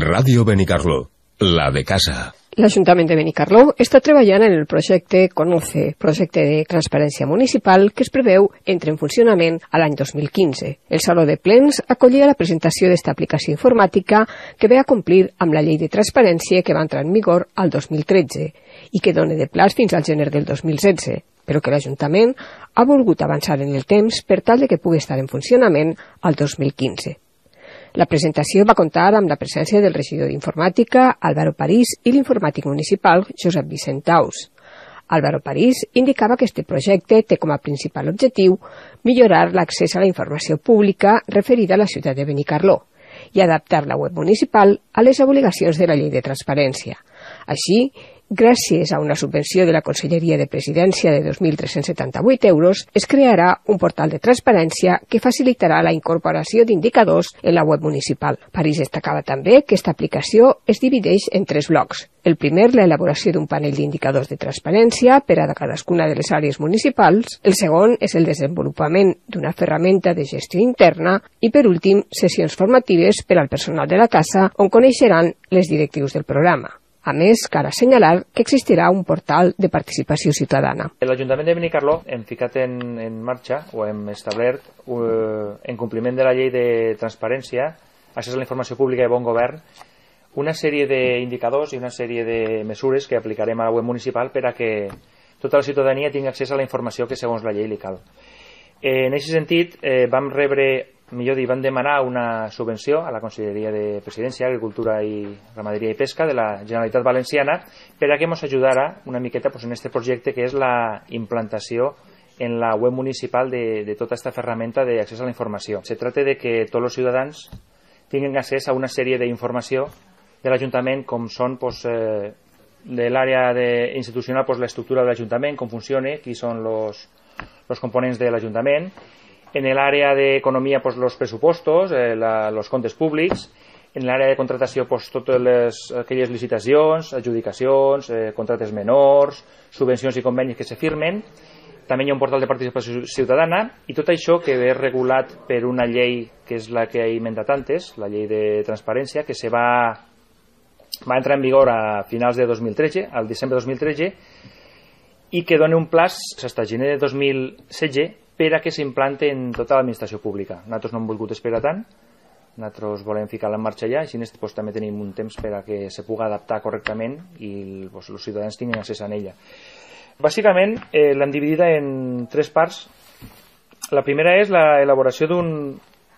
Ràdio Benicarló, la de casa. L'Ajuntament de Benicarló està treballant en el projecte CONOCE, projecte de transparència municipal que es preveu entre en funcionament a l'any 2015. El Saló de Plens acollia la presentació d'esta aplicació informàtica que ve a complir amb la llei de transparència que va entrar en vigor al 2013 i que dona de plaç fins al gener del 2016 però que l'Ajuntament ha volgut avançar en el temps per tal de que pugui estar en funcionament al 2015. La presentació va comptar amb la presència del regidor d'Informàtica, Álvaro París, i l'informàtic municipal, Josep Vicent Taus. Álvaro París indicava que este projecte té com a principal objectiu millorar l'accés a la informació pública referida a la ciutat de Benicarló i adaptar la web municipal a les obligacions de la llei de transparència. Així, Gràcies a una subvenció de la Conselleria de Presidència de 2.378 euros, es crearà un portal de transparència que facilitarà la incorporació d'indicadors en la web municipal. París destacava també que aquesta aplicació es divideix en tres blocs. El primer, l'elaboració d'un panell d'indicadors de transparència per a cadascuna de les àrees municipals. El segon és el desenvolupament d'una ferramenta de gestió interna. I, per últim, sessions formatives per al personal de la casa on coneixeran les directrius del programa. A més, cal assenyalar que existirà un portal de participació ciutadana. L'Ajuntament de Benicarló hem ficat en, en marxa o hem establert uh, en compliment de la llei de transparència, accés a la informació pública i bon govern, una sèrie d'indicadors i una sèrie de mesures que aplicarem a la web municipal per a que tota la ciutadania tingui accés a la informació que segons la llei li cal. Eh, en aquest sentit, eh, vam rebre millor dir, van demanar una subvenció a la Conselleria de Presidència, Agricultura i Ramaderia i Pesca de la Generalitat Valenciana per a que ens ajudara una miqueta pues, en este projecte que és la implantació en la web municipal de, de tota aquesta ferramenta d'accés a la informació. Se trata de que tots els ciutadans tinguin accés a una sèrie d'informació de l'Ajuntament com són pues, eh, de l'àrea institucional pues, l'estructura de l'Ajuntament, com funciona, qui són els components de l'Ajuntament, en el área de economía, pues los presupuestos, eh, la, los comptes públics, en l'àrea de contratació pues, totes les, aquelles licitacions, adjudicacions, eh, contractes menors, subvencions i convenis que se firmen. També hi ha un portal de participació ciutadana i tot això que ve regulat per una llei que és la que he inventat antes, la llei de transparència, que se va, va entrar en vigor a finals de 2013, al desembre de 2013, i que dona un plaç a gener de 2016 per a que s'implante en tota l'administració pública. Nosaltres no hem volgut esperar tant, nosaltres volem ficar-la en marxa ja, així doncs, també tenim un temps per a que se pugui adaptar correctament i doncs, els ciutadans tinguin accés a ella. Bàsicament eh, l'hem dividida en tres parts. La primera és l'elaboració d'un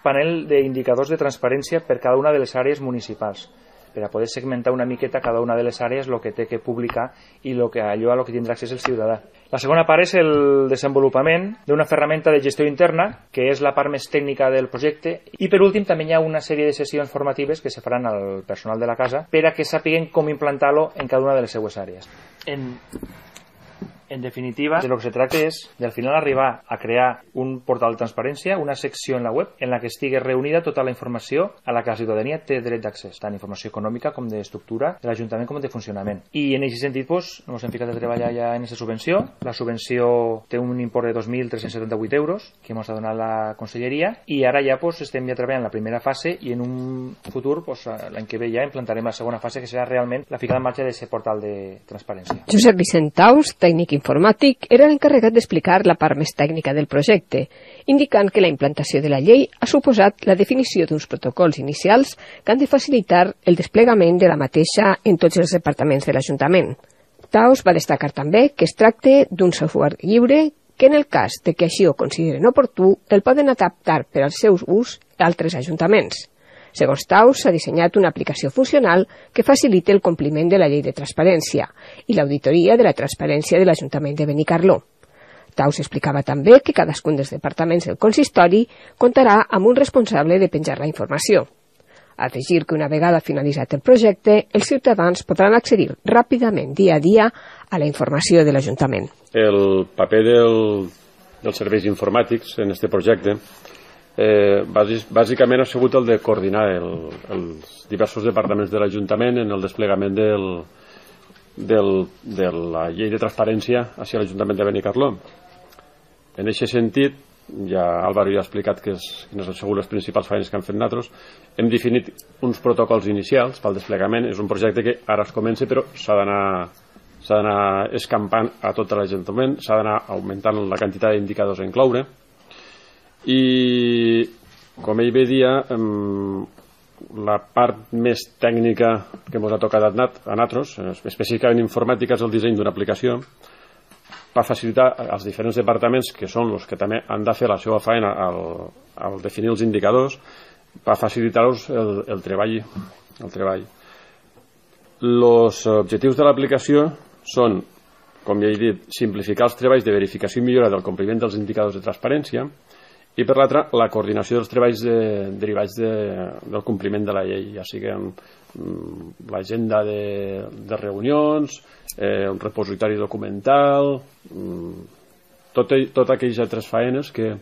panel d'indicadors de transparència per cada una de les àrees municipals per a poder segmentar una miqueta cada una de les àrees el que té que publicar i lo que, allò a lo que tindrà accés el ciutadà. La segona part és el desenvolupament d'una ferramenta de gestió interna, que és la part més tècnica del projecte, i per últim també hi ha una sèrie de sessions formatives que se faran al personal de la casa per a que sàpiguen com implantar-lo en cada una de les seues àrees. En en definitiva, de lo que se tracta és al final arribar a crear un portal de transparència, una secció en la web en la que estigui reunida tota la informació a la que la ciutadania té dret d'accés, tant informació econòmica com d'estructura de l'Ajuntament com de funcionament. I en aquest sentit, doncs, ens hem ficat a treballar ja en aquesta subvenció. La subvenció té un import de 2.378 euros que ens ha donat la Conselleria i ara ja doncs, estem ja treballant la primera fase i en un futur, doncs, l'any que ve ja implantarem la segona fase que serà realment la ficada en marxa d'aquest portal de transparència. Josep Vicentaus, tècnic informàtic era l'encarregat d'explicar la part més tècnica del projecte, indicant que la implantació de la llei ha suposat la definició d'uns protocols inicials que han de facilitar el desplegament de la mateixa en tots els departaments de l'Ajuntament. Taus va destacar també que es tracta d'un software lliure que en el cas de que així ho consideren oportú el poden adaptar per al seu ús altres ajuntaments. Segons Taus, s'ha dissenyat una aplicació funcional que facilita el compliment de la llei de transparència i l'auditoria de la transparència de l'Ajuntament de Benicarló. Taus explicava també que cadascun dels departaments del consistori comptarà amb un responsable de penjar la informació. Afegir que una vegada finalitzat el projecte, els ciutadans podran accedir ràpidament dia a dia a la informació de l'Ajuntament. El paper del, dels serveis informàtics en aquest projecte eh, bàsicament ha sigut el de coordinar el, els diversos departaments de l'Ajuntament en el desplegament del, del, de la llei de transparència hacia l'Ajuntament de Benicarló. En aquest sentit, ja Álvaro ja ha explicat que és, quines han sigut les principals feines que han fet nosaltres. Hem definit uns protocols inicials pel desplegament. És un projecte que ara es comença, però s'ha d'anar s'ha d'anar escampant a tot l'Ajuntament, s'ha d'anar augmentant la quantitat d'indicadors a incloure i com ell bé dia la part més tècnica que ens ha tocat a nosaltres, específicament informàtica, és el disseny d'una aplicació per facilitar als diferents departaments, que són els que també han de fer la seva feina al, al definir els indicadors, per facilitar-los el, el treball. El treball. Els objectius de l'aplicació són, com ja he dit, simplificar els treballs de verificació i millora del compliment dels indicadors de transparència i per l'altra, la coordinació dels treballs de, derivats de, del compliment de la llei, ja siguin mm, l'agenda de, de reunions, eh, un repositori documental, mm, totes tot aquelles altres faenes que,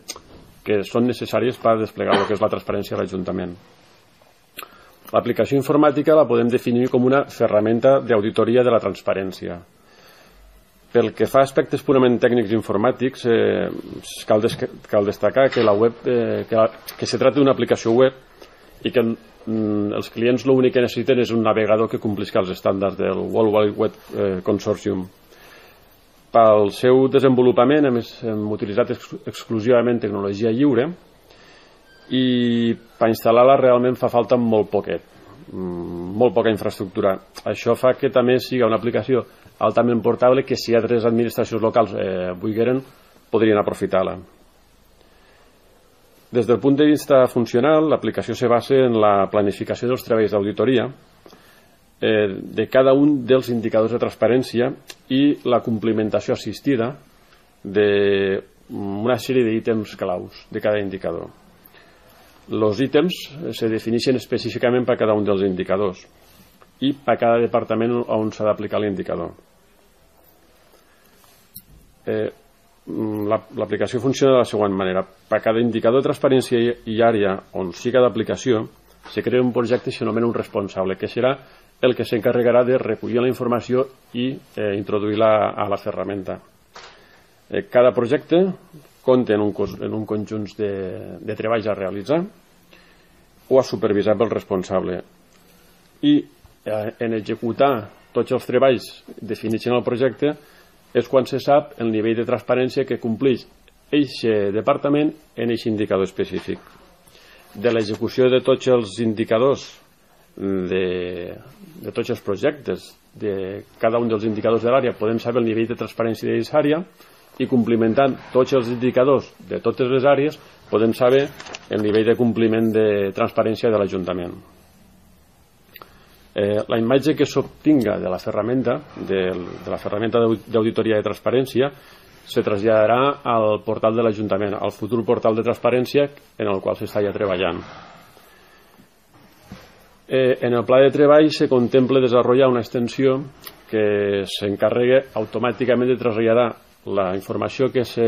que són necessàries per desplegar el que és la transparència a l'Ajuntament. L'aplicació informàtica la podem definir com una ferramenta d'auditoria de la transparència. Pel que fa a aspectes purament tècnics informàtics, eh, cal, des cal destacar que, la web, eh, que, la, que se tracta d'una aplicació web i que Mm, els clients l'únic que necessiten és un navegador que complisca els estàndards del World Wide Web eh, Consortium. Pel seu desenvolupament hem, hem utilitzat ex exclusivament tecnologia lliure i per instal·lar-la realment fa falta molt poquet, molt poca infraestructura. Això fa que també siga una aplicació altament portable que si altres administracions locals eh, volgueren podrien aprofitar-la. Des del punt de vista funcional, l'aplicació se basa en la planificació dels treballs d'auditoria eh, de cada un dels indicadors de transparència i la complementació assistida d'una sèrie d'ítems claus de cada indicador. Els ítems se defineixen específicament per cada un dels indicadors i per cada departament on s'ha d'aplicar l'indicador. Eh, Mm, l'aplicació funciona de la següent manera. Per cada indicador de transparència i àrea on siga d'aplicació, se crea un projecte i s'anomena un responsable, que serà el que s'encarregarà de recollir la informació i eh, introduir-la a la ferramenta. Eh, cada projecte compta en un, en un conjunt de, de treballs a realitzar o a supervisar pel responsable. I eh, en executar tots els treballs definits en el projecte és quan se sap el nivell de transparència que compleix aquest departament en aquest indicador específic. De l'execució de tots els indicadors de, de tots els projectes, de cada un dels indicadors de l'àrea, podem saber el nivell de transparència d'aquesta àrea i complimentant tots els indicadors de totes les àrees podem saber el nivell de compliment de transparència de l'Ajuntament eh, la imatge que s'obtinga de la ferramenta de, de la ferramenta d'auditoria de transparència se traslladarà al portal de l'Ajuntament, al futur portal de transparència en el qual s'està ja treballant. Eh, en el pla de treball se contempla desenvolupar una extensió que s'encarrega automàticament de traslladar la informació que se